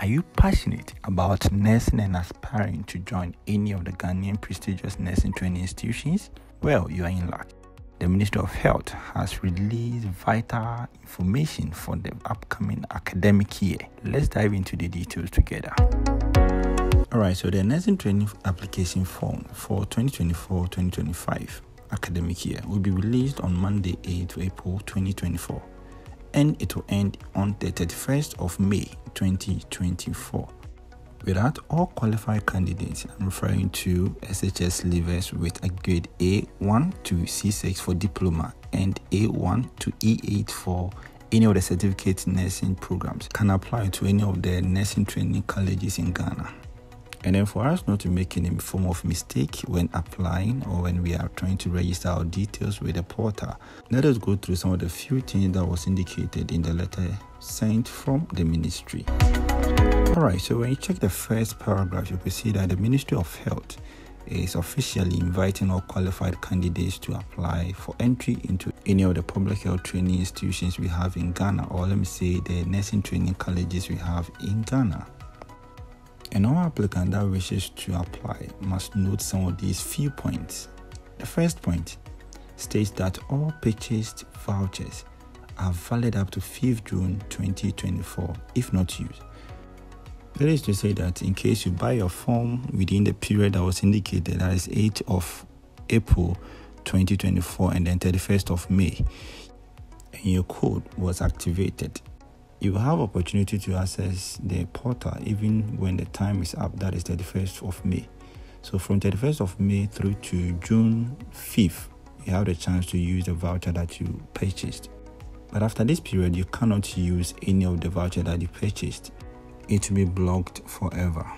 Are you passionate about nursing and aspiring to join any of the Ghanaian prestigious nursing training institutions? Well, you are in luck. The Ministry of Health has released vital information for the upcoming academic year. Let's dive into the details together. Alright, so the nursing training application form for 2024 2025 academic year will be released on Monday, 8th April 2024 and it will end on the 31st of May 2024. Without all qualified candidates, I'm referring to SHS leavers with a grade A1 to C6 for diploma and A1 to E8 for any of the certificate nursing programs can apply to any of the nursing training colleges in Ghana. And then for us not to make any form of mistake when applying or when we are trying to register our details with the portal, let us go through some of the few things that was indicated in the letter sent from the ministry. Alright, so when you check the first paragraph, you can see that the Ministry of Health is officially inviting all qualified candidates to apply for entry into any of the public health training institutions we have in Ghana, or let me say the nursing training colleges we have in Ghana. An all applicant that wishes to apply must note some of these few points. The first point states that all purchased vouchers are valid up to 5th June 2024 if not used. That is to say that in case you buy your form within the period that was indicated, that is 8th of April 2024 and then 31st of May, and your code was activated, you have opportunity to access the portal even when the time is up. That is 31st of may. So from 31st of may through to june 5th you have the chance to use the voucher that you purchased. But after this period you cannot use any of the voucher that you purchased. It will be blocked forever.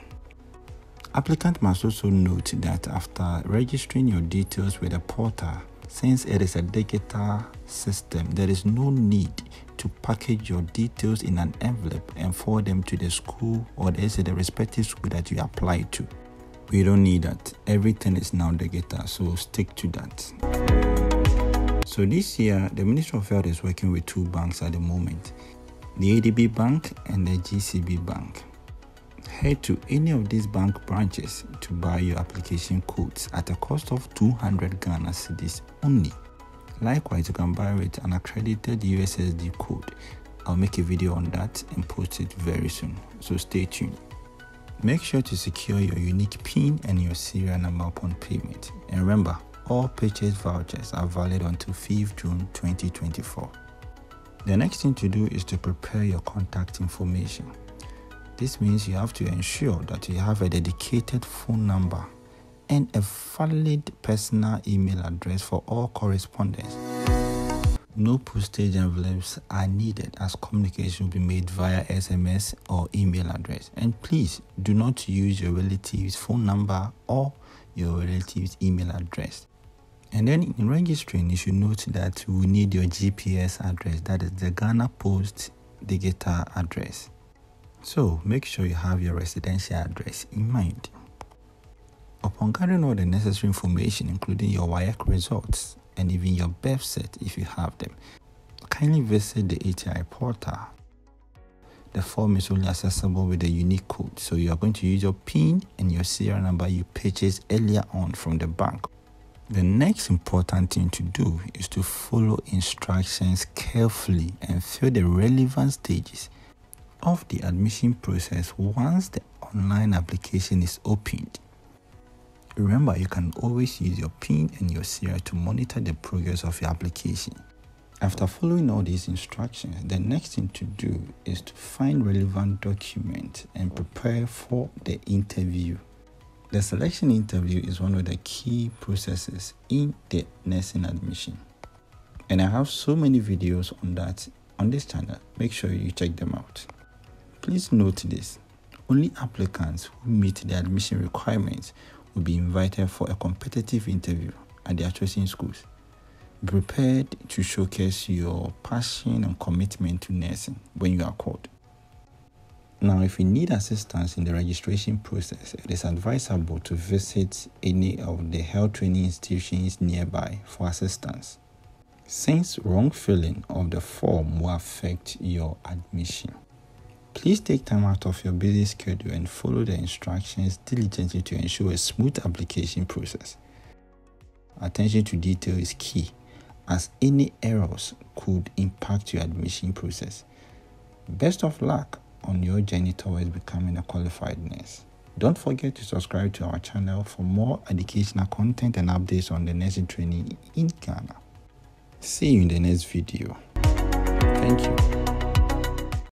Applicant must also note that after registering your details with the portal since it is a digital system there is no need to package your details in an envelope and forward them to the school or the, the respective school that you apply to. We don't need that. Everything is now digital, so stick to that. So this year, the Ministry of Health is working with two banks at the moment, the ADB Bank and the GCB Bank. Head to any of these bank branches to buy your application codes at a cost of 200 Ghana cedis only. Likewise, you can buy with an accredited USSD code. I'll make a video on that and post it very soon, so stay tuned. Make sure to secure your unique PIN and your serial number upon payment. And remember, all purchase vouchers are valid until 5th June 2024. The next thing to do is to prepare your contact information. This means you have to ensure that you have a dedicated phone number and a valid personal email address for all correspondence. No postage envelopes are needed as communication will be made via SMS or email address. And please do not use your relative's phone number or your relative's email address. And then in registering, you should note that we need your GPS address, that is the Ghana Post digital address. So make sure you have your residential address in mind. Upon gathering all the necessary information, including your WAEC results and even your birth cert if you have them, kindly visit the ATI portal. The form is only accessible with a unique code, so you are going to use your PIN and your serial number you purchased earlier on from the bank. The next important thing to do is to follow instructions carefully and fill the relevant stages of the admission process once the online application is opened. Remember, you can always use your PIN and your serial to monitor the progress of your application. After following all these instructions, the next thing to do is to find relevant documents and prepare for the interview. The selection interview is one of the key processes in the nursing admission. And I have so many videos on that on this channel. Make sure you check them out. Please note this only applicants who meet the admission requirements will be invited for a competitive interview at their chosen schools. Be prepared to showcase your passion and commitment to nursing when you are called. Now, if you need assistance in the registration process, it is advisable to visit any of the health training institutions nearby for assistance, since wrong filling of the form will affect your admission. Please take time out of your busy schedule and follow the instructions diligently to ensure a smooth application process. Attention to detail is key as any errors could impact your admission process. Best of luck on your journey towards becoming a qualified nurse. Don't forget to subscribe to our channel for more educational content and updates on the nursing training in Ghana. See you in the next video. Thank you.